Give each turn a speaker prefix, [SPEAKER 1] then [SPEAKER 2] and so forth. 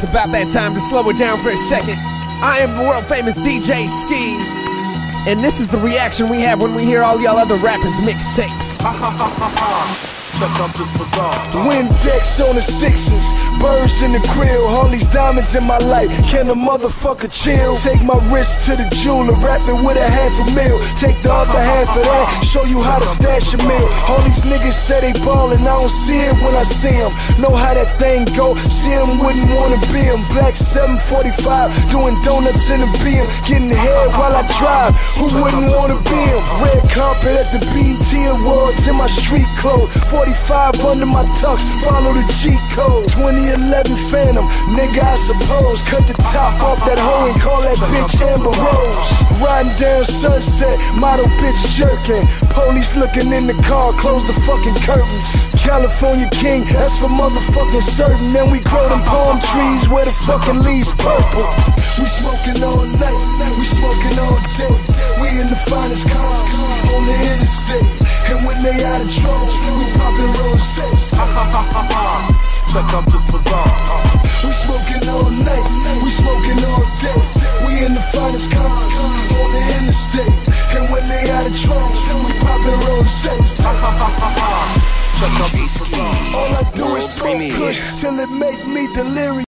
[SPEAKER 1] It's about that time to slow it down for a second. I am the world famous DJ Skee. And this is the reaction we have when we hear all y'all other rappers' mixtapes.
[SPEAKER 2] Check out this bazaar.
[SPEAKER 3] Windex on the sixes, birds in the grill, all these diamonds in my life. Can a motherfucker chill? Take my wrist to the jeweler, wrap it with a half a mil. Take the other half of that, show you how to stash a meal. All these niggas say they ballin', I don't see it when I see them. Know how that thing go, see them wouldn't wanna be them. Black 745, doing donuts in the beam, getting head while I drive. Who wouldn't wanna be them? Red carpet at the BET Awards in my street clothes. 45 under my tux, follow the G code. 2011 Phantom, nigga, I suppose. Cut the top off that hoe and call that bitch Amber Rose. Riding down Sunset, model bitch jerking. Police looking in the car, close the fucking curtains. California King, that's for motherfucking certain. And we grow them palm trees where the fucking leaves purple. We smoking all night, we smoking all day. We in the finest cars on the interstate. And when they out of trouble, we.
[SPEAKER 2] Check out this bazaar. Uh.
[SPEAKER 3] We smoking all night, we smoking all day. We in the finest cars on the interstate. And when they out of trouble, we poppin' roses.
[SPEAKER 2] Check out this bazaar.
[SPEAKER 3] All I do is smoke kush till it make me delirious.